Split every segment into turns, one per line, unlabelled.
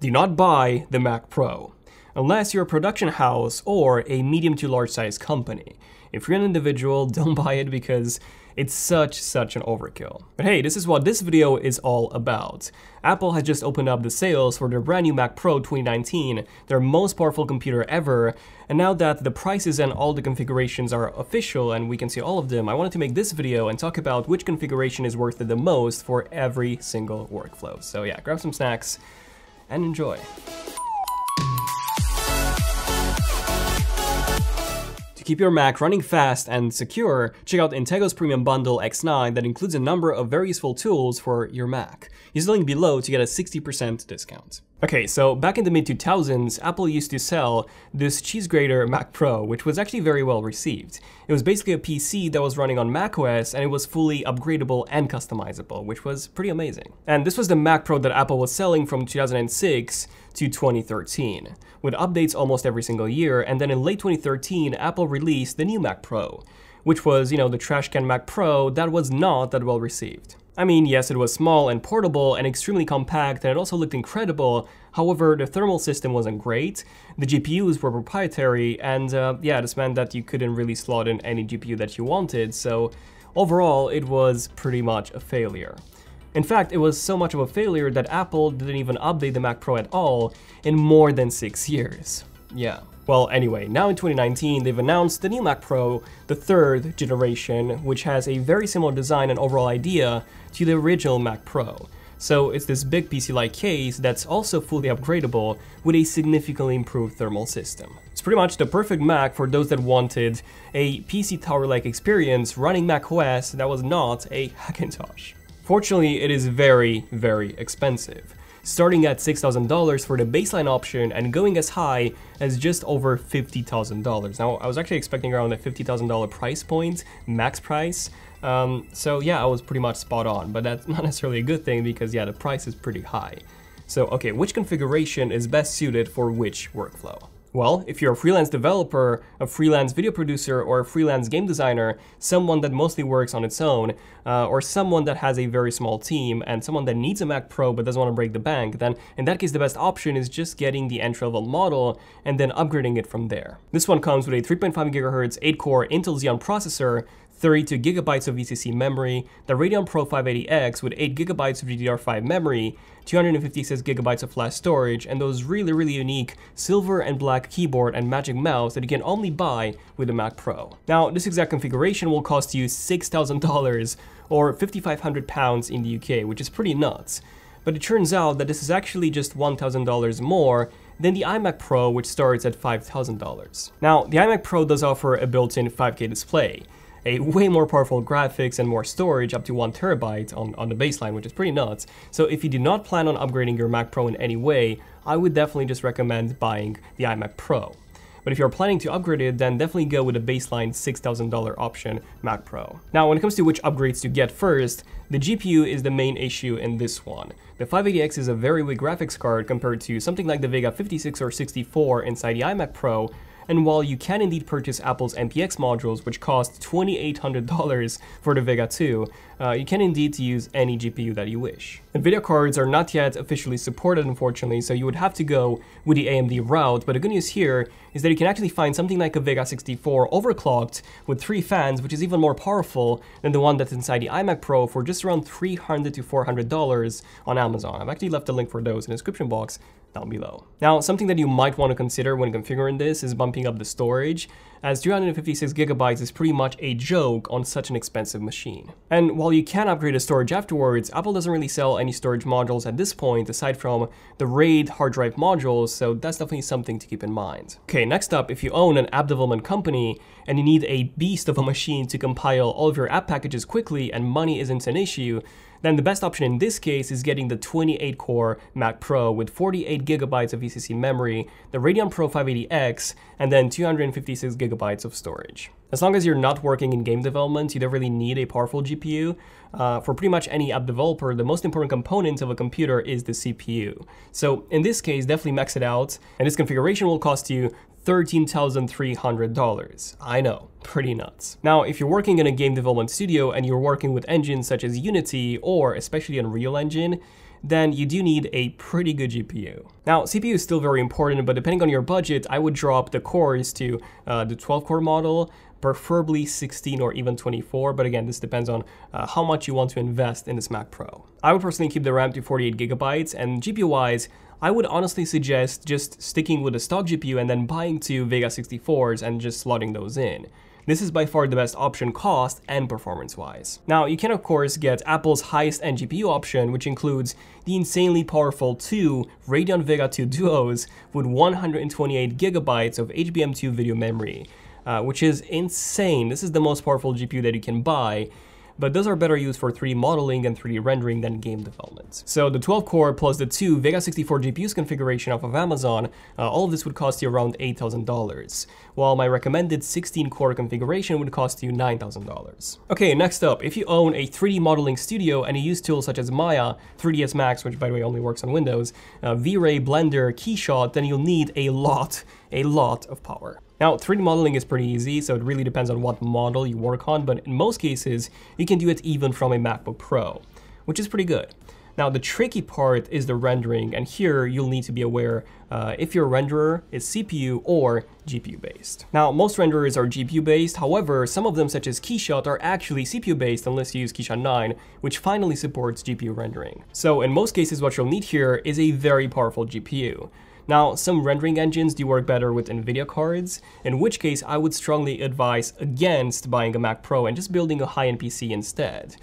Do not buy the Mac Pro, unless you're a production house or a medium to large size company. If you're an individual, don't buy it because it's such, such an overkill. But hey, this is what this video is all about. Apple has just opened up the sales for their brand new Mac Pro 2019, their most powerful computer ever, and now that the prices and all the configurations are official and we can see all of them, I wanted to make this video and talk about which configuration is worth it the most for every single workflow. So yeah, grab some snacks and enjoy. To keep your Mac running fast and secure, check out Intego's Premium Bundle X9 that includes a number of very useful tools for your Mac. Use the link below to get a 60% discount. Okay, so back in the mid 2000s, Apple used to sell this cheese grater Mac Pro, which was actually very well received. It was basically a PC that was running on macOS and it was fully upgradable and customizable, which was pretty amazing. And this was the Mac Pro that Apple was selling from 2006 to 2013, with updates almost every single year, and then in late 2013, Apple released the new Mac Pro, which was, you know, the trash can Mac Pro that was not that well received. I mean, yes, it was small and portable and extremely compact, and it also looked incredible. However, the thermal system wasn't great, the GPUs were proprietary, and uh, yeah, this meant that you couldn't really slot in any GPU that you wanted, so overall, it was pretty much a failure. In fact, it was so much of a failure that Apple didn't even update the Mac Pro at all in more than six years. Yeah. Well, anyway, now in 2019, they've announced the new Mac Pro, the third generation, which has a very similar design and overall idea to the original Mac Pro. So it's this big PC-like case that's also fully upgradable with a significantly improved thermal system. It's pretty much the perfect Mac for those that wanted a PC tower-like experience running Mac OS that was not a Hackintosh. Fortunately, it is very, very expensive starting at $6,000 for the baseline option and going as high as just over $50,000. Now, I was actually expecting around a $50,000 price point, max price. Um, so yeah, I was pretty much spot on, but that's not necessarily a good thing because yeah, the price is pretty high. So okay, which configuration is best suited for which workflow? Well, if you're a freelance developer, a freelance video producer, or a freelance game designer, someone that mostly works on its own, uh, or someone that has a very small team, and someone that needs a Mac Pro but doesn't want to break the bank, then in that case the best option is just getting the entry-level model and then upgrading it from there. This one comes with a 3.5 GHz 8-core Intel Xeon processor, 32 gigabytes of ECC memory, the Radeon Pro 580X with 8 gigabytes of GDDR5 memory, 256 gigabytes of flash storage, and those really, really unique silver and black keyboard and magic mouse that you can only buy with the Mac Pro. Now, this exact configuration will cost you $6,000 or 5,500 pounds in the UK, which is pretty nuts. But it turns out that this is actually just $1,000 more than the iMac Pro, which starts at $5,000. Now, the iMac Pro does offer a built-in 5K display, a way more powerful graphics and more storage up to 1 terabyte on, on the baseline, which is pretty nuts. So if you do not plan on upgrading your Mac Pro in any way, I would definitely just recommend buying the iMac Pro. But if you're planning to upgrade it, then definitely go with a baseline $6,000 option Mac Pro. Now, when it comes to which upgrades to get first, the GPU is the main issue in this one. The 580X is a very weak graphics card compared to something like the Vega 56 or 64 inside the iMac Pro, and while you can indeed purchase Apple's MPX modules, which cost $2,800 for the Vega 2, uh, you can indeed use any GPU that you wish. NVIDIA cards are not yet officially supported unfortunately, so you would have to go with the AMD route, but the good news here is that you can actually find something like a Vega 64 overclocked with three fans, which is even more powerful than the one that's inside the iMac Pro for just around 300 to $400 on Amazon. I've actually left a link for those in the description box, down below. Now, something that you might want to consider when configuring this is bumping up the storage, as 256 gigabytes is pretty much a joke on such an expensive machine. And while you can upgrade the storage afterwards, Apple doesn't really sell any storage modules at this point aside from the RAID hard drive modules, so that's definitely something to keep in mind. Okay, next up, if you own an app development company and you need a beast of a machine to compile all of your app packages quickly and money isn't an issue, then the best option in this case is getting the 28-core Mac Pro with 48 gigabytes of ECC memory, the Radeon Pro 580X, and then 256 gigabytes of storage. As long as you're not working in game development, you don't really need a powerful GPU. Uh, for pretty much any app developer, the most important component of a computer is the CPU. So in this case, definitely max it out, and this configuration will cost you $13,300. I know, pretty nuts. Now, if you're working in a game development studio and you're working with engines such as Unity or especially Unreal Engine, then you do need a pretty good GPU. Now, CPU is still very important, but depending on your budget, I would drop the cores to uh, the 12 core model, preferably 16 or even 24, but again, this depends on uh, how much you want to invest in this Mac Pro. I would personally keep the RAM to 48 gigabytes, and GPU-wise, I would honestly suggest just sticking with the stock GPU and then buying two Vega 64s and just slotting those in. This is by far the best option cost and performance wise. Now you can of course get Apple's highest end GPU option which includes the insanely powerful two Radeon Vega 2 Duos with 128 gigabytes of HBM2 video memory, uh, which is insane. This is the most powerful GPU that you can buy but those are better used for 3D modeling and 3D rendering than game development. So the 12 core plus the two Vega 64 GPUs configuration off of Amazon, uh, all of this would cost you around $8,000, while my recommended 16 core configuration would cost you $9,000. Okay, next up, if you own a 3D modeling studio and you use tools such as Maya, 3ds Max, which by the way only works on Windows, uh, V-Ray, Blender, Keyshot, then you'll need a lot, a lot of power. Now, 3D modeling is pretty easy, so it really depends on what model you work on, but in most cases, you can do it even from a MacBook Pro, which is pretty good. Now, the tricky part is the rendering, and here you'll need to be aware uh, if your renderer is CPU or GPU based. Now, most renderers are GPU based, however, some of them such as Keyshot are actually CPU based unless you use Keyshot 9, which finally supports GPU rendering. So in most cases, what you'll need here is a very powerful GPU. Now, some rendering engines do work better with NVIDIA cards, in which case I would strongly advise against buying a Mac Pro and just building a high-end PC instead.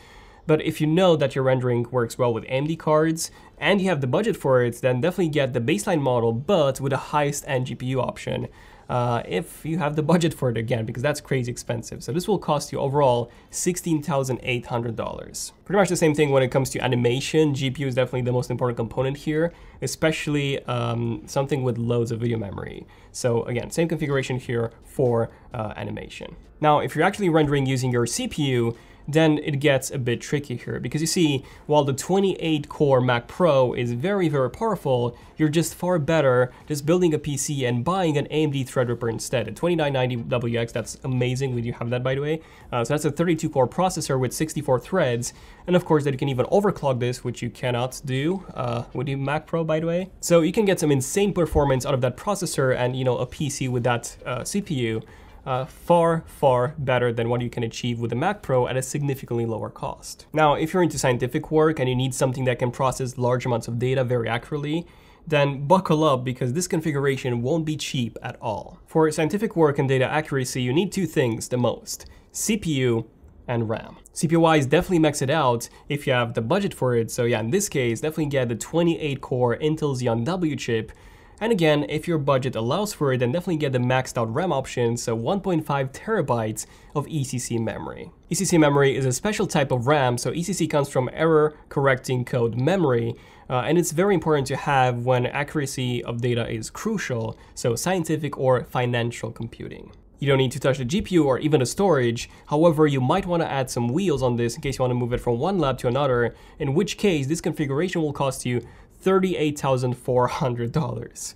But if you know that your rendering works well with AMD cards, and you have the budget for it, then definitely get the baseline model, but with the highest end GPU option uh, if you have the budget for it again, because that's crazy expensive. So this will cost you overall $16,800. Pretty much the same thing when it comes to animation. GPU is definitely the most important component here, especially um, something with loads of video memory. So again, same configuration here for uh, animation. Now, if you're actually rendering using your CPU, then it gets a bit tricky here because you see, while the 28 core Mac Pro is very, very powerful, you're just far better just building a PC and buying an AMD Threadripper instead. A 2990WX, that's amazing. We do have that, by the way. Uh, so that's a 32 core processor with 64 threads. And of course, that you can even overclock this, which you cannot do uh, with the Mac Pro, by the way. So you can get some insane performance out of that processor and, you know, a PC with that uh, CPU uh, far, far better than what you can achieve with a Mac Pro at a significantly lower cost. Now, if you're into scientific work and you need something that can process large amounts of data very accurately, then buckle up because this configuration won't be cheap at all. For scientific work and data accuracy, you need two things the most, CPU and RAM. CPU-wise, definitely max it out if you have the budget for it. So yeah, in this case, definitely get the 28 core Intel Xeon W chip and again, if your budget allows for it, then definitely get the maxed out RAM option, so 1.5 terabytes of ECC memory. ECC memory is a special type of RAM, so ECC comes from error correcting code memory, uh, and it's very important to have when accuracy of data is crucial, so scientific or financial computing. You don't need to touch the GPU or even the storage, however you might want to add some wheels on this in case you want to move it from one lab to another, in which case this configuration will cost you $38,400.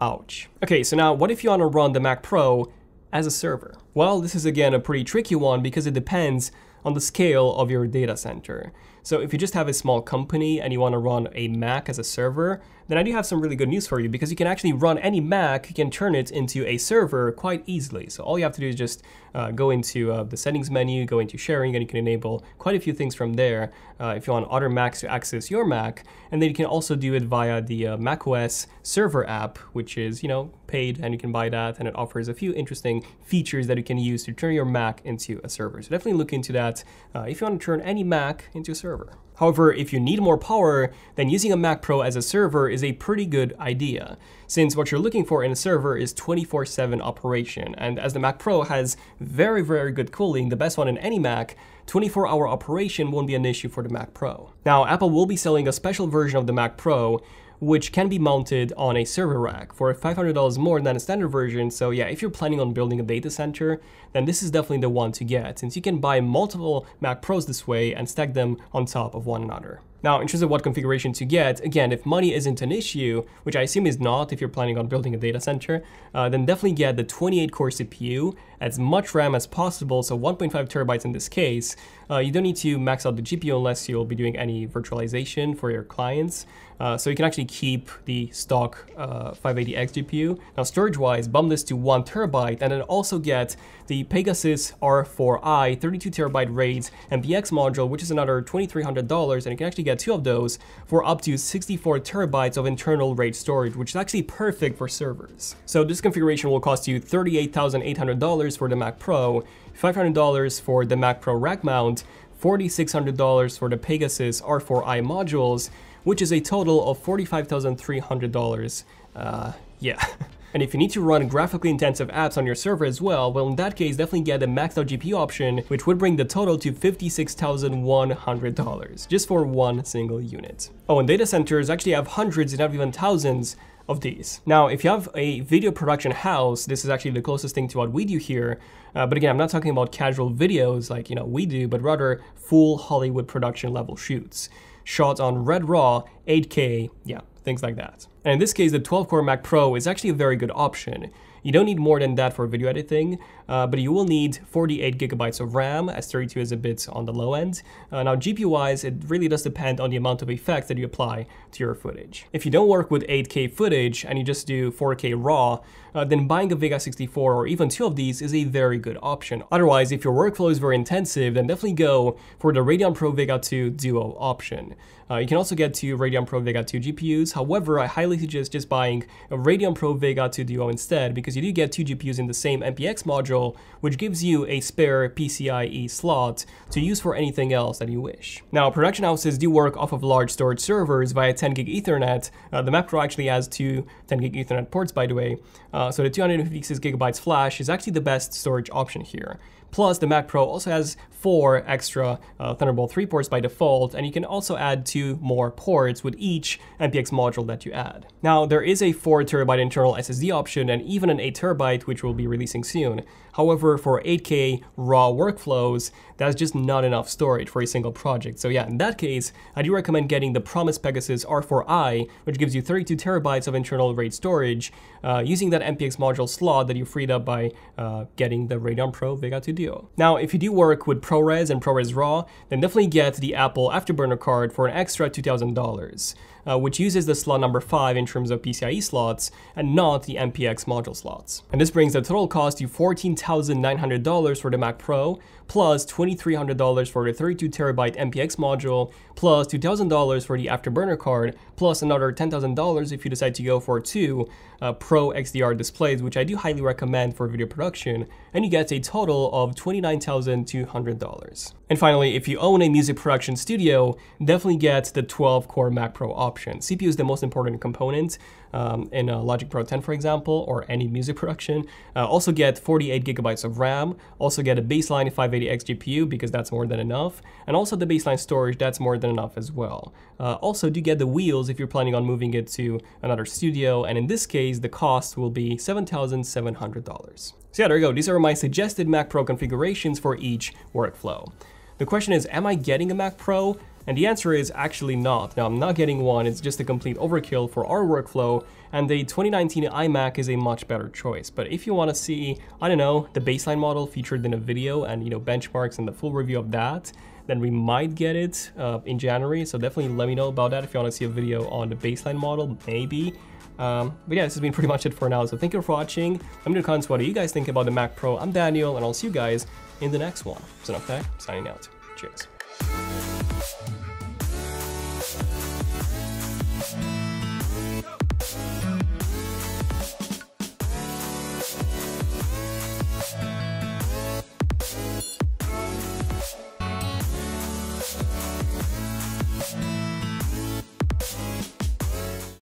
Ouch. Okay, so now what if you want to run the Mac Pro as a server? Well, this is again a pretty tricky one because it depends on the scale of your data center. So if you just have a small company and you want to run a Mac as a server, then I do have some really good news for you because you can actually run any Mac, you can turn it into a server quite easily. So all you have to do is just uh, go into uh, the settings menu, go into sharing, and you can enable quite a few things from there uh, if you want other Macs to access your Mac. And then you can also do it via the uh, macOS server app, which is, you know, paid and you can buy that and it offers a few interesting features that you can use to turn your Mac into a server. So definitely look into that uh, if you want to turn any Mac into a server server. However, if you need more power, then using a Mac Pro as a server is a pretty good idea, since what you're looking for in a server is 24-7 operation, and as the Mac Pro has very, very good cooling, the best one in any Mac, 24-hour operation won't be an issue for the Mac Pro. Now, Apple will be selling a special version of the Mac Pro which can be mounted on a server rack for $500 more than a standard version. So yeah, if you're planning on building a data center, then this is definitely the one to get, since you can buy multiple Mac Pros this way and stack them on top of one another. Now, in terms of what configuration to get, again, if money isn't an issue, which I assume is not if you're planning on building a data center, uh, then definitely get the 28 core CPU, as much RAM as possible, so 1.5 terabytes in this case. Uh, you don't need to max out the GPU unless you'll be doing any virtualization for your clients. Uh, so you can actually keep the stock uh, 580X GPU. Now storage-wise, bump this to one terabyte, and then also get the Pegasus R4i 32 terabyte RAID MPX module, which is another $2,300, and you can actually get two of those for up to 64 terabytes of internal RAID storage, which is actually perfect for servers. So this configuration will cost you $38,800 for the Mac Pro, $500 for the Mac Pro rack mount, $4,600 for the Pegasus R4i modules, which is a total of $45,300. Uh, yeah. And if you need to run graphically intensive apps on your server as well, well in that case definitely get the maxed out GPU option, which would bring the total to $56,100, just for one single unit. Oh, and data centers actually have hundreds, if not even thousands, of these. Now, if you have a video production house, this is actually the closest thing to what we do here. Uh, but again, I'm not talking about casual videos like, you know, we do, but rather full Hollywood production level shoots. Shots on Red Raw, 8K, yeah, things like that. And in this case, the 12-core Mac Pro is actually a very good option. You don't need more than that for video editing, uh, but you will need 48 gigabytes of RAM, as 32 is a bit on the low end. Uh, now, GPU-wise, it really does depend on the amount of effects that you apply to your footage. If you don't work with 8K footage and you just do 4K RAW, uh, then buying a Vega 64 or even two of these is a very good option. Otherwise, if your workflow is very intensive, then definitely go for the Radeon Pro Vega 2 Duo option. Uh, you can also get two Radeon Pro Vega 2 GPUs. However, I highly suggest just buying a Radeon Pro Vega 2 Duo instead because you do get two GPUs in the same MPX module, which gives you a spare PCIe slot to use for anything else that you wish. Now, production houses do work off of large storage servers via 10 gig Ethernet. Uh, the Mac Pro actually has two 10 gig Ethernet ports, by the way. Uh, so the 256 gigabytes flash is actually the best storage option here. Plus, the Mac Pro also has four extra uh, Thunderbolt 3 ports by default, and you can also add two more ports with each MPX module that you add. Now, there is a 4TB internal SSD option and even an 8TB, which we'll be releasing soon. However, for 8K raw workflows, that's just not enough storage for a single project. So yeah, in that case, I do recommend getting the Promise Pegasus R4i, which gives you 32 terabytes of internal RAID storage, uh, using that MPX module slot that you freed up by uh, getting the Radeon Pro Vega 2 Duo. Now, if you do work with ProRes and ProRes RAW, then definitely get the Apple Afterburner card for an extra $2,000 uh, which uses the slot number 5 in terms of PCIe slots and not the MPX module slots. And this brings the total cost to $14,900 for the Mac Pro, plus $2,300 for the 32TB MPX module, plus $2,000 for the Afterburner card, plus another $10,000 if you decide to go for two uh, Pro XDR displays, which I do highly recommend for video production, and you get a total of $29,200. And finally, if you own a music production studio, definitely get the 12-core Mac Pro option. CPU is the most important component um, in a Logic Pro 10, for example, or any music production. Uh, also get 48 gigabytes of RAM, also get a baseline 580X GPU because that's more than enough, and also the baseline storage, that's more than enough as well. Uh, also do get the wheels if you're planning on moving it to another studio, and in this case, the cost will be $7,700. So yeah, there you go. These are my suggested Mac Pro configurations for each workflow. The question is, am I getting a Mac Pro? And the answer is actually not. Now, I'm not getting one, it's just a complete overkill for our workflow, and the 2019 iMac is a much better choice. But if you want to see, I don't know, the baseline model featured in a video and, you know, benchmarks and the full review of that, then we might get it uh, in January. So definitely let me know about that if you want to see a video on the baseline model, maybe. Um, but yeah, this has been pretty much it for now. So thank you for watching. Let me know in the comments what do you guys think about the Mac Pro. I'm Daniel, and I'll see you guys in the next one. So okay, signing out. Cheers.